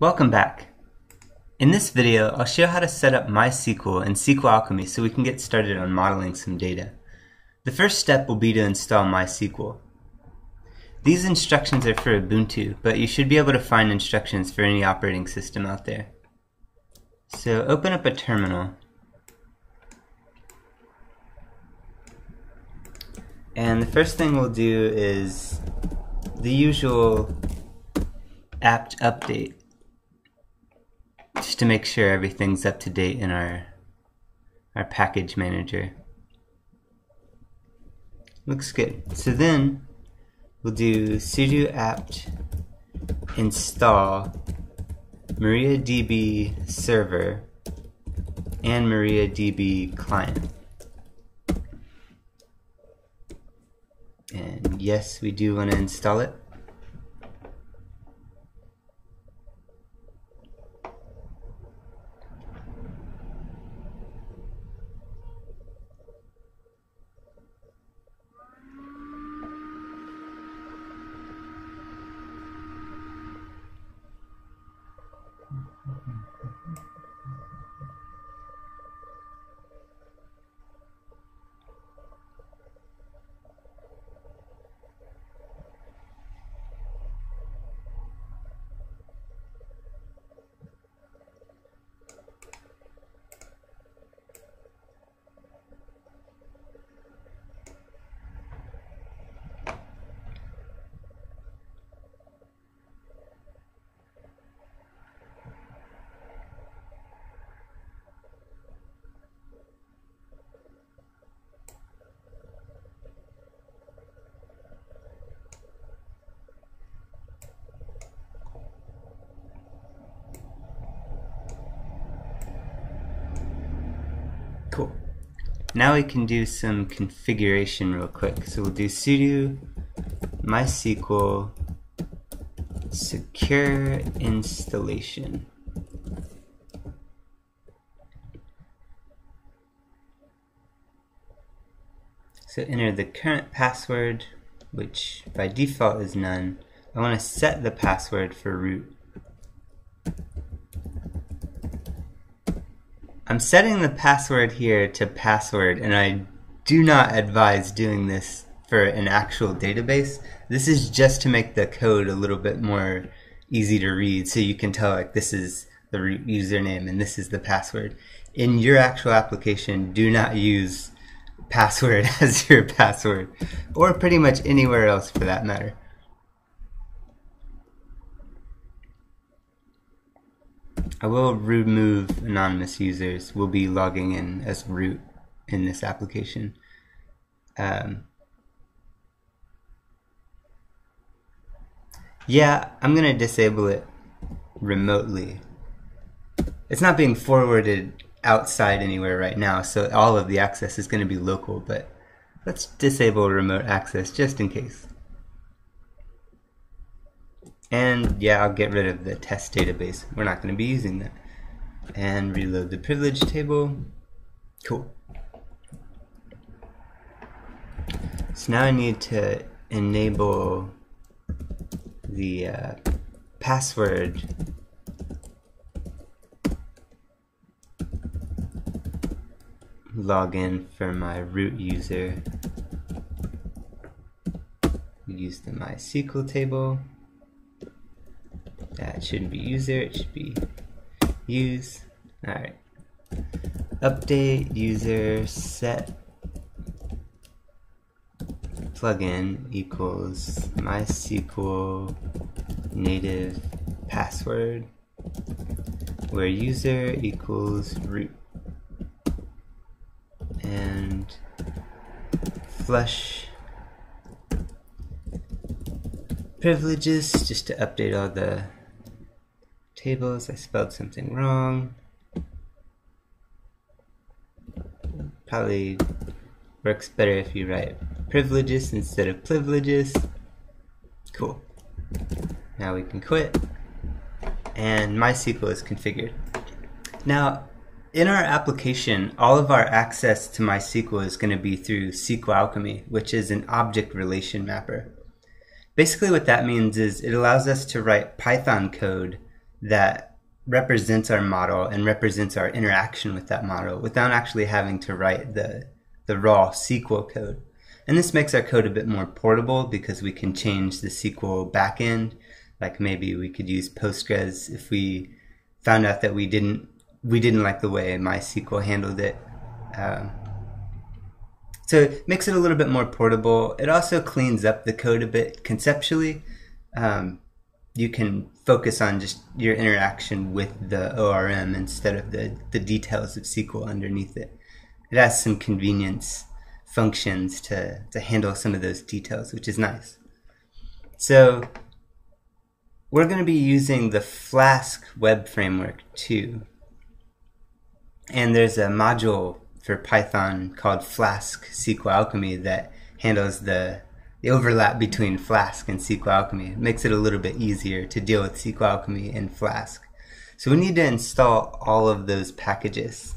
Welcome back. In this video, I'll show how to set up MySQL and SQLAlchemy so we can get started on modeling some data. The first step will be to install MySQL. These instructions are for Ubuntu, but you should be able to find instructions for any operating system out there. So open up a terminal. And the first thing we'll do is the usual apt update just to make sure everything's up to date in our our package manager. Looks good. So then we'll do sudo apt install MariaDB server and MariaDB client. And yes, we do want to install it. Now we can do some configuration real quick. So we'll do sudo mysql secure installation. So enter the current password, which by default is none. I want to set the password for root. I'm setting the password here to password and I do not advise doing this for an actual database. This is just to make the code a little bit more easy to read so you can tell like this is the username and this is the password. In your actual application, do not use password as your password or pretty much anywhere else for that matter. I will remove anonymous users. We'll be logging in as root in this application. Um, yeah, I'm going to disable it remotely. It's not being forwarded outside anywhere right now, so all of the access is going to be local, but let's disable remote access just in case. And yeah, I'll get rid of the test database. We're not going to be using that. And reload the privilege table. Cool. So now I need to enable the uh, password login for my root user. Use the MySQL table. That shouldn't be user, it should be use. Alright. Update user set plugin equals MySQL native password where user equals root and flush privileges just to update all the tables. I spelled something wrong. Probably works better if you write privileges instead of privileges. Cool. Now we can quit. And MySQL is configured. Now, in our application, all of our access to MySQL is going to be through SQLAlchemy, which is an object relation mapper. Basically what that means is it allows us to write Python code that represents our model and represents our interaction with that model without actually having to write the, the raw SQL code. And this makes our code a bit more portable because we can change the SQL backend. Like maybe we could use Postgres if we found out that we didn't we didn't like the way MySQL handled it. Um, so it makes it a little bit more portable. It also cleans up the code a bit conceptually. Um, you can focus on just your interaction with the ORM instead of the, the details of SQL underneath it. It has some convenience functions to, to handle some of those details, which is nice. So we're going to be using the Flask web framework too. And there's a module for Python called Flask SQLAlchemy that handles the, the overlap between Flask and SQLAlchemy. Makes it a little bit easier to deal with SQLAlchemy in Flask. So we need to install all of those packages.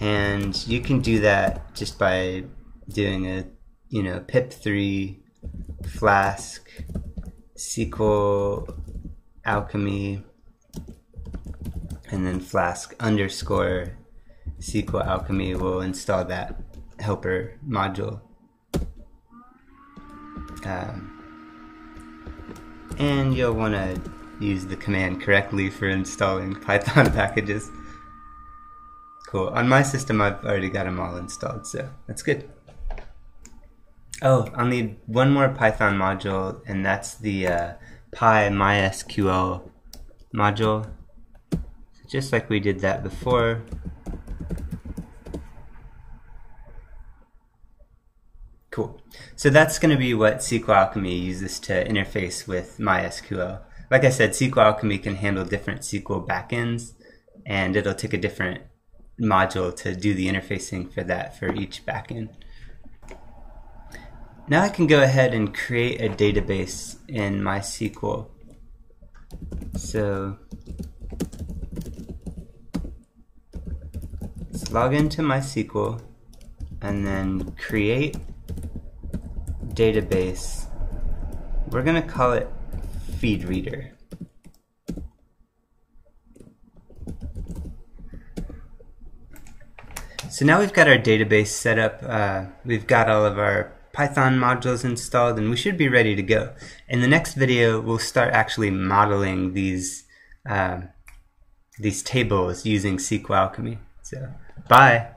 And you can do that just by doing a, you know, pip3 Flask SQL Alchemy and then Flask underscore SQLAlchemy will install that helper module. Um, and you'll want to use the command correctly for installing Python packages. Cool. On my system, I've already got them all installed, so that's good. Oh, I'll need one more Python module, and that's the uh, PyMySQL module. Just like we did that before, Cool. So that's going to be what SQLAlchemy uses to interface with MySQL. Like I said, SQLAlchemy can handle different SQL backends, and it'll take a different module to do the interfacing for that for each backend. Now I can go ahead and create a database in MySQL. So let's log into MySQL and then create database, we're going to call it feed reader. So now we've got our database set up, uh, we've got all of our Python modules installed, and we should be ready to go. In the next video, we'll start actually modeling these, uh, these tables using SQLAlchemy. So, bye!